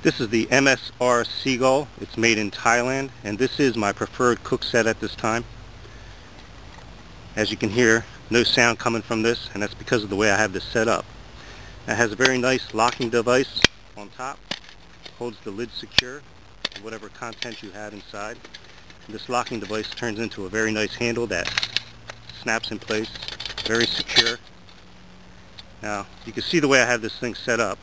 This is the MSR Seagull. It's made in Thailand and this is my preferred cook set at this time. As you can hear, no sound coming from this and that's because of the way I have this set up. It has a very nice locking device on top. Holds the lid secure to whatever content you have inside. And this locking device turns into a very nice handle that snaps in place. Very secure. Now, you can see the way I have this thing set up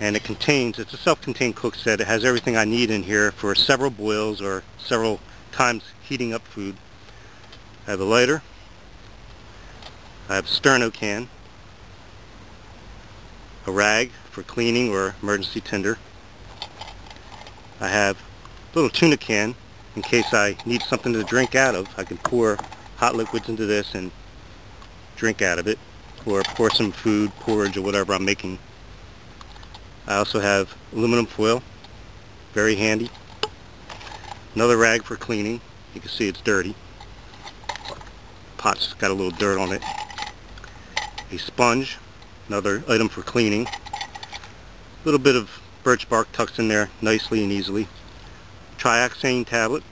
and it contains, it's a self-contained cook set. It has everything I need in here for several boils or several times heating up food. I have a lighter. I have a sterno can. A rag for cleaning or emergency tinder. I have a little tuna can in case I need something to drink out of. I can pour hot liquids into this and drink out of it or pour some food, porridge, or whatever I'm making I also have aluminum foil, very handy. Another rag for cleaning. You can see it's dirty. Pot's got a little dirt on it. A sponge, another item for cleaning. A little bit of birch bark tucks in there nicely and easily. Trioxane tablet,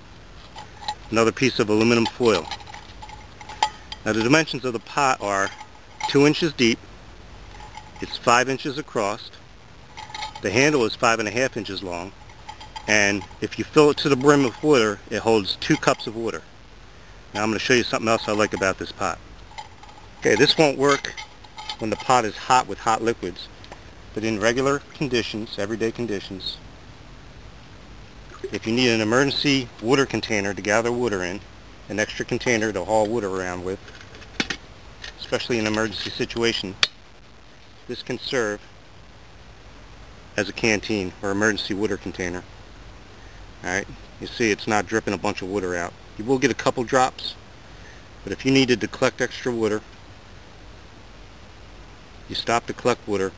another piece of aluminum foil. Now the dimensions of the pot are 2 inches deep, it's 5 inches across, the handle is five and a half inches long and if you fill it to the brim with water it holds two cups of water. Now I'm going to show you something else I like about this pot. Okay, this won't work when the pot is hot with hot liquids but in regular conditions, everyday conditions, if you need an emergency water container to gather water in, an extra container to haul water around with, especially in an emergency situation, this can serve as a canteen or emergency water container. Alright, you see it's not dripping a bunch of water out. You will get a couple drops, but if you needed to collect extra water, you stop to collect water,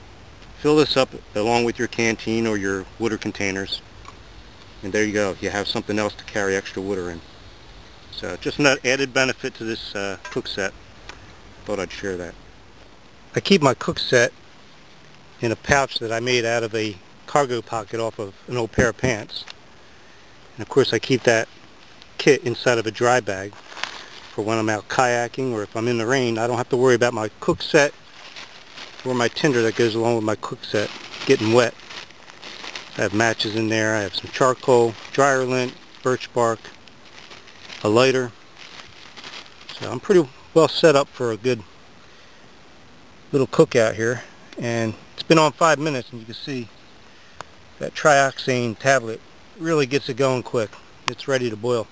fill this up along with your canteen or your water containers, and there you go. You have something else to carry extra water in. So just an added benefit to this uh, cook set. Thought I'd share that. I keep my cook set in a pouch that I made out of a cargo pocket off of an old pair of pants. And of course I keep that kit inside of a dry bag for when I'm out kayaking or if I'm in the rain. I don't have to worry about my cook set or my tinder that goes along with my cook set getting wet. I have matches in there. I have some charcoal, dryer lint, birch bark, a lighter. So I'm pretty well set up for a good little cookout here. And it's been on five minutes and you can see that trioxane tablet really gets it going quick. It's ready to boil.